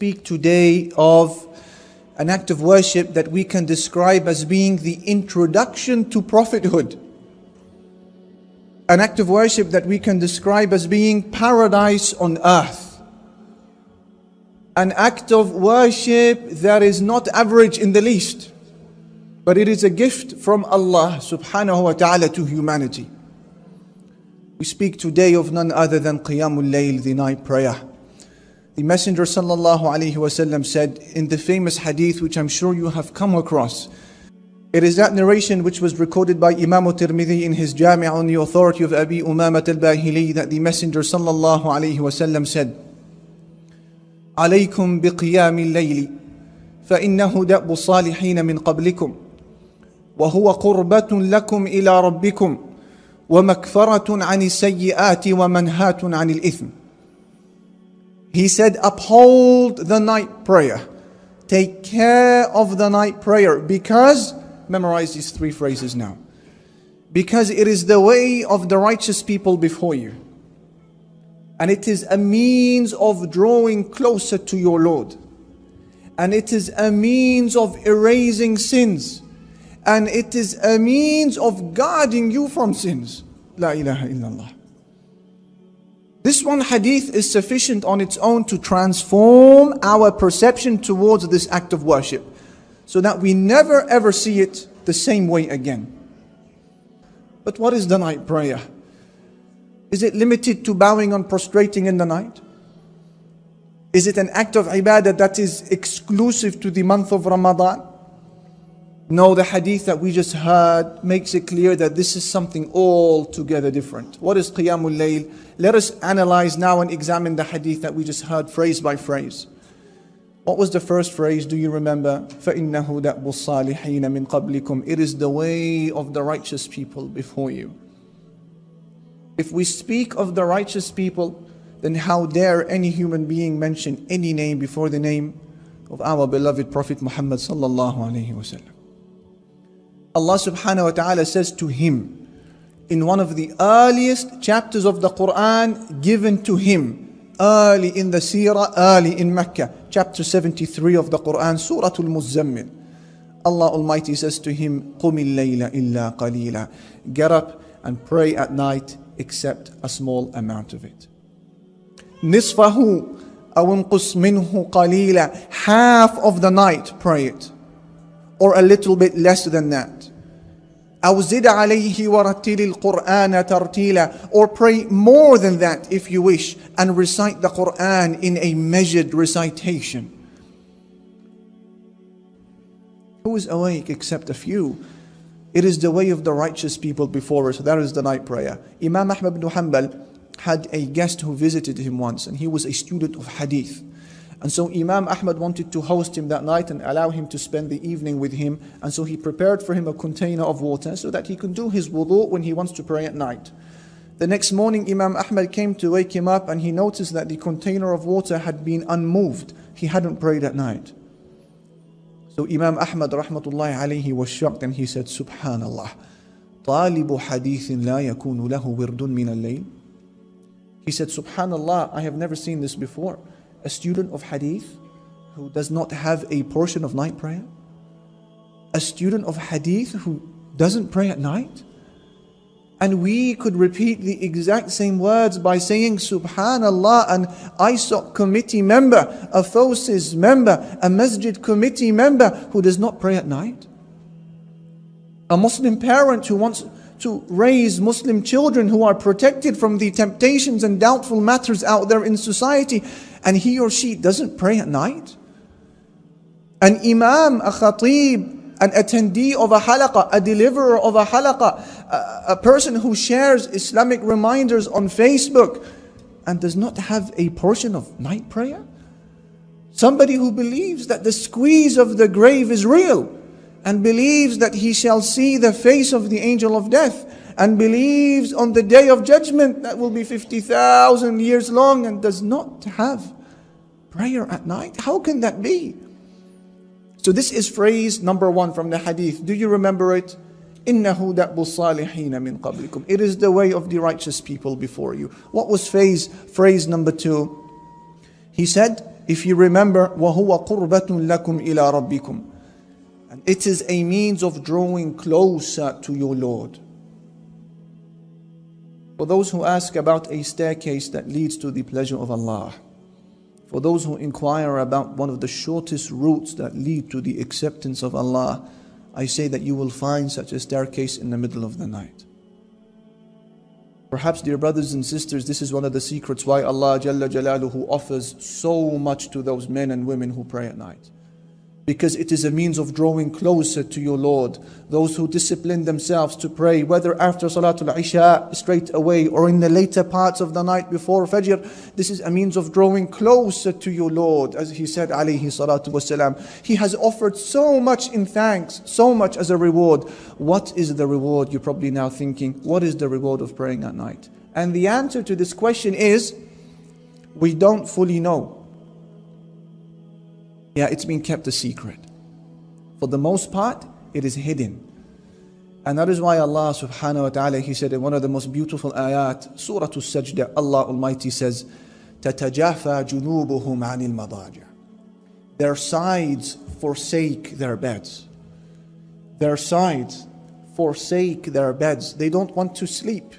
speak today of an act of worship that we can describe as being the introduction to prophethood. An act of worship that we can describe as being paradise on earth. An act of worship that is not average in the least, but it is a gift from Allah subhanahu wa ta'ala to humanity. We speak today of none other than Qiyamul Layl, the night prayer. The Messenger sallallahu alaihi wasallam said in the famous hadith which I'm sure you have come across. It is that narration which was recorded by Imam Tirmidhi in his Jami' on the authority of Abi Umamat al-Bahili that the Messenger sallallahu alaihi wasallam said, عليكم بقيام الليل فإنه دأب الصالحين من قبلكم وهو قربة لكم إلى ربكم ومكفرة عن السيئات ومنهاة عن الإثم he said, uphold the night prayer. Take care of the night prayer because, memorize these three phrases now. Because it is the way of the righteous people before you. And it is a means of drawing closer to your Lord. And it is a means of erasing sins. And it is a means of guarding you from sins. La ilaha illallah. This one hadith is sufficient on its own to transform our perception towards this act of worship so that we never ever see it the same way again. But what is the night prayer? Is it limited to bowing and prostrating in the night? Is it an act of ibadah that is exclusive to the month of Ramadan? No, the hadith that we just heard makes it clear that this is something altogether different. What is Qiyamul Layl? Let us analyze now and examine the hadith that we just heard phrase by phrase. What was the first phrase? Do you remember? فَإِنَّهُ دَأْبُ الصَّالِحِينَ مِنْ قَبْلِكُمْ It is the way of the righteous people before you. If we speak of the righteous people, then how dare any human being mention any name before the name of our beloved Prophet Muhammad sallallahu alaihi wasallam? Allah subhanahu wa ta'ala says to him in one of the earliest chapters of the Quran given to him early in the seerah, early in Mecca, chapter 73 of the Quran, Surah Al Muzammil. Allah Almighty says to him, قُمِ اللَّيْلَ إِلَّا قَلِيلًا Get up and pray at night except a small amount of it. نِصْفَهُ أَوْ انْقُصْ مِنْهُ قَلِيلًا Half of the night pray it. Or a little bit less than that. أو زد عليه ورتل القرآن ترتيلا or pray more than that if you wish and recite the Quran in a measured recitation. Who is awake except a few? It is the way of the righteous people before us. That is the night prayer. Imam Ahmad bin Hanbal had a guest who visited him once and he was a student of hadith. And so Imam Ahmad wanted to host him that night and allow him to spend the evening with him. And so he prepared for him a container of water so that he can do his wudu when he wants to pray at night. The next morning, Imam Ahmad came to wake him up and he noticed that the container of water had been unmoved. He hadn't prayed at night. So Imam Ahmad rahmatullahi alayhi was shocked and he said, Subhanallah, طالب حديث لا يكون له ورد من الليل. He said, Subhanallah, I have never seen this before a student of hadith who does not have a portion of night prayer? A student of hadith who doesn't pray at night? And we could repeat the exact same words by saying Subhanallah, an ISOC committee member, a FOSIS member, a masjid committee member who does not pray at night. A Muslim parent who wants to raise Muslim children who are protected from the temptations and doubtful matters out there in society, and he or she doesn't pray at night? An imam, a khatib, an attendee of a halaqah, a deliverer of a halaqah, a, a person who shares Islamic reminders on Facebook and does not have a portion of night prayer? Somebody who believes that the squeeze of the grave is real and believes that he shall see the face of the angel of death and believes on the day of judgment that will be 50,000 years long and does not have prayer at night? How can that be? So this is phrase number one from the hadith. Do you remember it? إِنَّهُ دَأْبُ الصَّالِحِينَ مِنْ قَبْلِكُمْ It is the way of the righteous people before you. What was phrase, phrase number two? He said, If you remember, وَهُوَ قُرْبَةٌ لَكُمْ إِلَىٰ رَبِّكُمْ And it is a means of drawing closer to your Lord. For those who ask about a staircase that leads to the pleasure of Allah, for those who inquire about one of the shortest routes that lead to the acceptance of Allah, I say that you will find such a staircase in the middle of the night. Perhaps, dear brothers and sisters, this is one of the secrets why Allah Jalla Jalaluhu offers so much to those men and women who pray at night because it is a means of drawing closer to your Lord. Those who discipline themselves to pray, whether after Salatul Isha straight away or in the later parts of the night before Fajr, this is a means of drawing closer to your Lord. As he said, alayhi salatu wasalam, he has offered so much in thanks, so much as a reward. What is the reward? You're probably now thinking, what is the reward of praying at night? And the answer to this question is, we don't fully know. Yeah, it's been kept a secret. For the most part, it is hidden. And that is why Allah subhanahu wa ta'ala, He said in one of the most beautiful ayat, Surah Al-Sajdah, Allah Almighty says, تَتَجَافَى جُنُوبُهُمْ عَنِ الْمَضَاجِعِ Their sides forsake their beds. Their sides forsake their beds. They don't want to sleep.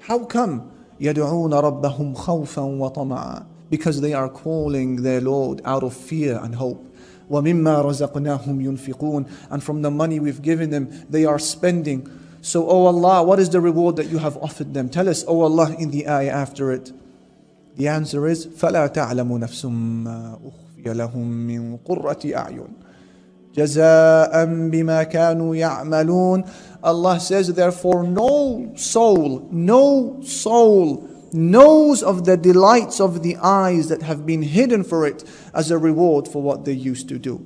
How come? يَدْعُونَ رَبَّهُمْ خَوْفًا وَطَمَعًا because they are calling their Lord out of fear and hope. And from the money we've given them, they are spending. So, O oh Allah, what is the reward that you have offered them? Tell us, O oh Allah, in the ayah after it. The answer is, فَلَا تَعْلَمُ نَفْسٌ مَا أُخْفِيَ لَهُم مِّن قُرَّةِ أَعْيُنٍ جزاء بما كانوا يعملون Allah says therefore no soul no soul knows of the delights of the eyes that have been hidden for it as a reward for what they used to do.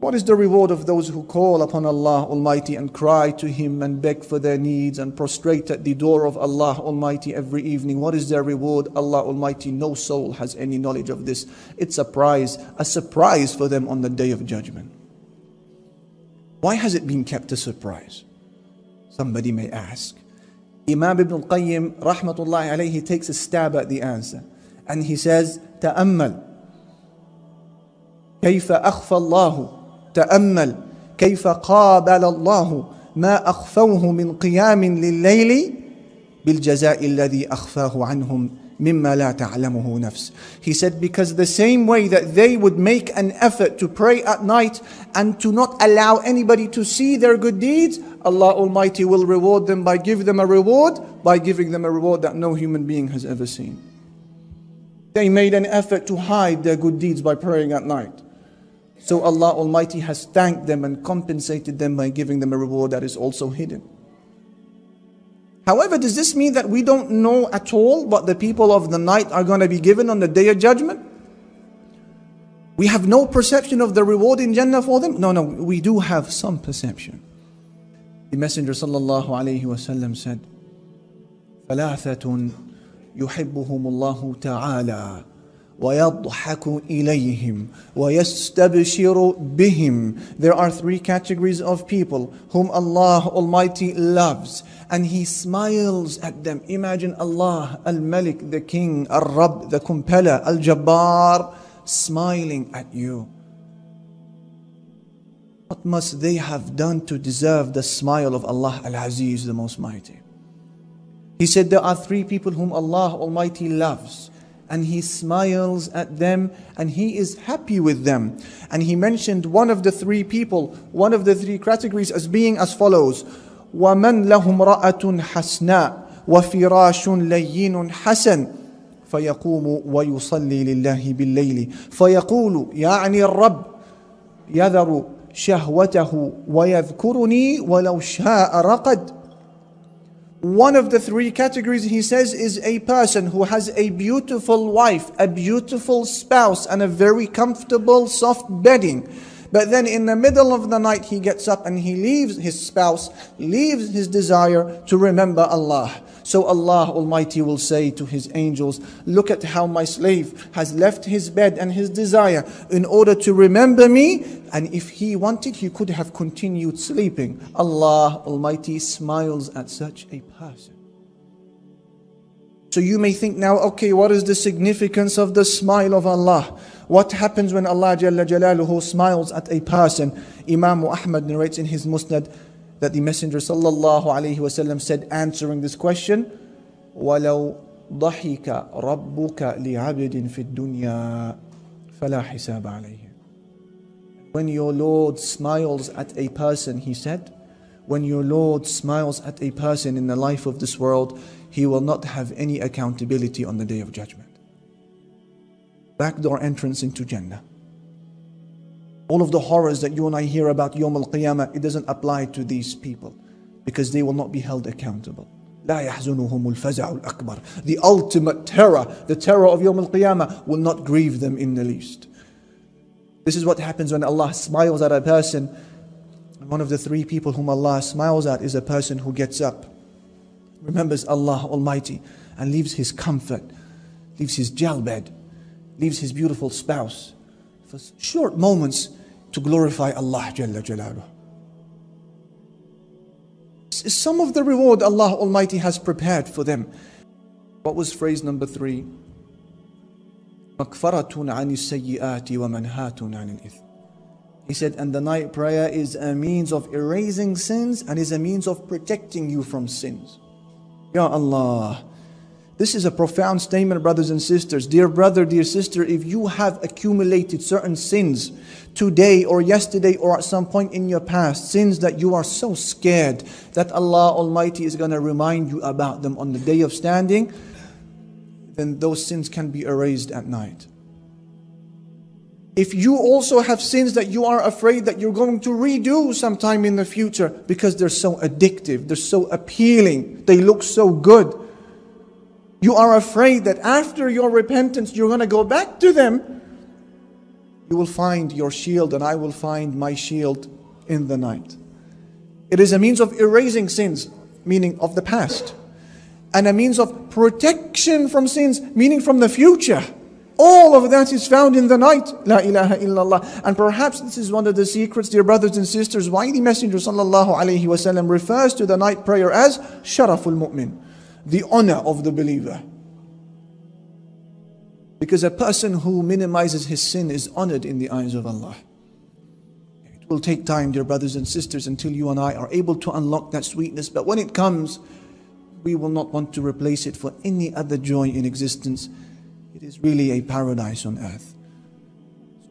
What is the reward of those who call upon Allah Almighty and cry to Him and beg for their needs and prostrate at the door of Allah Almighty every evening? What is their reward? Allah Almighty, no soul has any knowledge of this. It's a prize, a surprise for them on the day of judgment. Why has it been kept a surprise? Somebody may ask. Imam Ibn al-Qayyim rahmatullahi alayhi takes a stab at the answer. And he says تأمل كيف أخفى الله تأمل كيف قابل الله ما أخفوه من قيام لليل بالجزاء الذي أخفاه عنهم مما لا تعلمه نفس. He said, because the same way that they would make an effort to pray at night and to not allow anybody to see their good deeds, Allah Almighty will reward them by giving them a reward, by giving them a reward that no human being has ever seen. They made an effort to hide their good deeds by praying at night. So Allah Almighty has thanked them and compensated them by giving them a reward that is also hidden. However, does this mean that we don't know at all what the people of the night are going to be given on the day of judgment? We have no perception of the reward in Jannah for them? No, no, we do have some perception. The Messenger sallallahu alayhi wasallam said, ثلاثة يحبهم الله تعالى ويضحك إليهم ويستبشر بهم There are three categories of people whom Allah Almighty loves and He smiles at them. Imagine Allah, Al-Malik, the King, Al-Rabb, the Compeller, Al-Jabbar, smiling at you. What must they have done to deserve the smile of Allah Al-Aziz, the Most Mighty? He said there are three people whom Allah Almighty loves and he smiles at them and he is happy with them. And he mentioned one of the three people, one of the three categories as being as follows ومن له امرأة حسناء وفراش لين حسن فيقوم ويصلي لله بالليل فيقول يعني الرب يذر شهوته ويذكرني ولو شاء رقد one of the three categories he says is a person who has a beautiful wife, a beautiful spouse, and a very comfortable soft bedding. But then in the middle of the night, he gets up and he leaves his spouse, leaves his desire to remember Allah. So Allah Almighty will say to His angels, Look at how my slave has left his bed and his desire in order to remember me. And if he wanted, he could have continued sleeping. Allah Almighty smiles at such a person. So you may think now, okay, what is the significance of the smile of Allah? What happens when Allah Jalla Jalaluhu smiles at a person? Imam Ahmad narrates in his Musnad that the Messenger sallallahu alaihi wasallam said, answering this question, وَلَوْ ضحك ربك لعبد في الدنيا فلا حساب عليه. When your Lord smiles at a person, he said, when your Lord smiles at a person in the life of this world, he will not have any accountability on the day of judgment backdoor entrance into Jannah. All of the horrors that you and I hear about Yom Al Qiyamah, it doesn't apply to these people because they will not be held accountable. لا يحزنهم الفزع الأكبر. The ultimate terror, the terror of Yom Al Qiyamah, will not grieve them in the least. This is what happens when Allah smiles at a person. One of the three people whom Allah smiles at is a person who gets up, remembers Allah Almighty, and leaves his comfort, leaves his jail bed, leaves his beautiful spouse for short moments to glorify Allah Jalla Jalaluh. Some of the reward Allah Almighty has prepared for them. What was phrase number three? مغفرة عن السيئات ومنهات عن الإثم. He said, and the night prayer is a means of erasing sins and is a means of protecting you from sins. Ya Allah, this is a profound statement, brothers and sisters. Dear brother, dear sister, if you have accumulated certain sins today or yesterday or at some point in your past, sins that you are so scared that Allah Almighty is going to remind you about them on the day of standing, then those sins can be erased at night. If you also have sins that you are afraid that you're going to redo sometime in the future because they're so addictive, they're so appealing, they look so good you are afraid that after your repentance you're going to go back to them, you will find your shield and I will find my shield in the night. It is a means of erasing sins, meaning of the past, and a means of protection from sins, meaning from the future. All of that is found in the night. La ilaha illallah. And perhaps this is one of the secrets, dear brothers and sisters, why the Messenger sallallahu alayhi wasallam refers to the night prayer as sharaful mu'min the honor of the believer. Because a person who minimizes his sin is honored in the eyes of Allah. It will take time, dear brothers and sisters, until you and I are able to unlock that sweetness. But when it comes, we will not want to replace it for any other joy in existence. It is really a paradise on earth.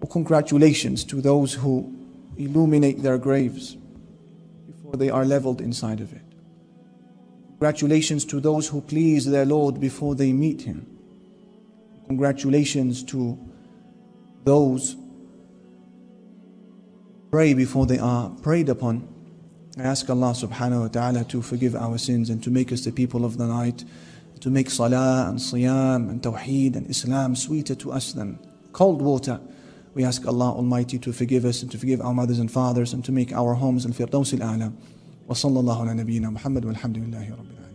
So, congratulations to those who illuminate their graves before they are leveled inside of it. Congratulations to those who please their Lord before they meet Him. Congratulations to those pray before they are prayed upon. I ask Allah subhanahu wa ta'ala to forgive our sins and to make us the people of the night, to make salah and siyam and tawheed and Islam sweeter to us than cold water. We ask Allah Almighty to forgive us and to forgive our mothers and fathers and to make our homes al-firdaus al-a'la. وصلى الله على نبينا محمد والحمد لله رب العالمين